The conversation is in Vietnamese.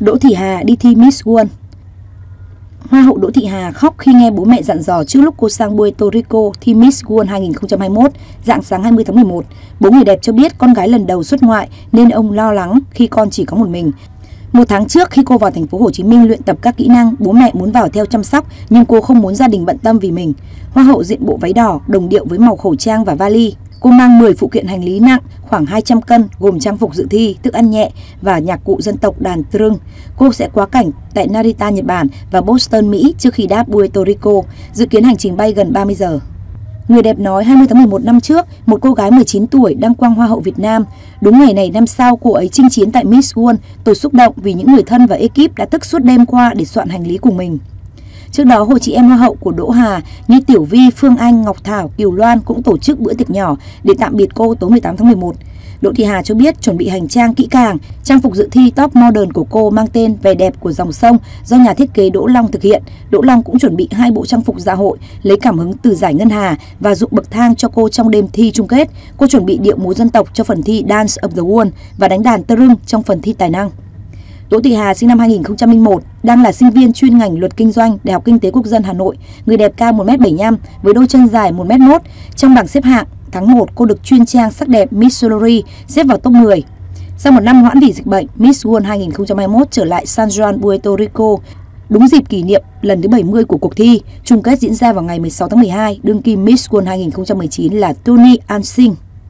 Đỗ Thị Hà đi thi Miss World Hoa hậu Đỗ Thị Hà khóc khi nghe bố mẹ dặn dò trước lúc cô sang Puerto Rico thi Miss World 2021, dạng sáng 20 tháng 11. Bố người đẹp cho biết con gái lần đầu xuất ngoại nên ông lo lắng khi con chỉ có một mình. Một tháng trước khi cô vào thành phố Hồ Chí Minh luyện tập các kỹ năng, bố mẹ muốn vào theo chăm sóc nhưng cô không muốn gia đình bận tâm vì mình. Hoa hậu diện bộ váy đỏ đồng điệu với màu khẩu trang và vali. Cô mang 10 phụ kiện hành lý nặng, khoảng 200 cân, gồm trang phục dự thi, thức ăn nhẹ và nhạc cụ dân tộc đàn trưng. Cô sẽ quá cảnh tại Narita, Nhật Bản và Boston, Mỹ trước khi đáp Puerto Rico, dự kiến hành trình bay gần 30 giờ. Người đẹp nói 20 tháng 11 năm trước, một cô gái 19 tuổi đăng quang Hoa hậu Việt Nam. Đúng ngày này năm sau, cô ấy chinh chiến tại Miss World. Tôi xúc động vì những người thân và ekip đã thức suốt đêm qua để soạn hành lý cùng mình. Trước đó, hội chị em Hoa hậu của Đỗ Hà như Tiểu Vi, Phương Anh, Ngọc Thảo, Kiều Loan cũng tổ chức bữa tiệc nhỏ để tạm biệt cô tối 18 tháng 11. Đỗ Thị Hà cho biết chuẩn bị hành trang kỹ càng, trang phục dự thi top modern của cô mang tên Vẻ đẹp của dòng sông do nhà thiết kế Đỗ Long thực hiện. Đỗ Long cũng chuẩn bị hai bộ trang phục dạ hội lấy cảm hứng từ giải Ngân Hà và dụng bậc thang cho cô trong đêm thi chung kết. Cô chuẩn bị điệu múa dân tộc cho phần thi Dance of the World và đánh đàn tơ rưng trong phần thi tài năng. Đỗ Thị Hà sinh năm 2001, đang là sinh viên chuyên ngành luật kinh doanh Đại học Kinh tế Quốc dân Hà Nội, người đẹp cao 1m75 với đôi chân dài 1m1. Trong bảng xếp hạng, tháng 1 cô được chuyên trang sắc đẹp Miss Solari xếp vào top 10. Sau một năm hoãn vì dịch bệnh, Miss World 2021 trở lại San Juan, Puerto Rico. Đúng dịp kỷ niệm lần thứ 70 của cuộc thi, chung kết diễn ra vào ngày 16 tháng 12, đương kim Miss World 2019 là Tony Ansing.